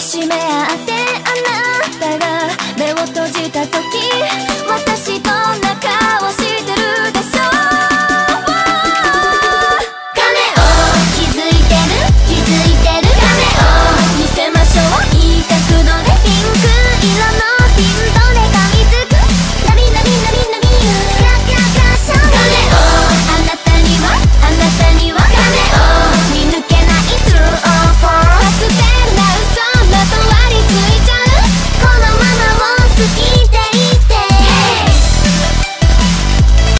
きしめ合って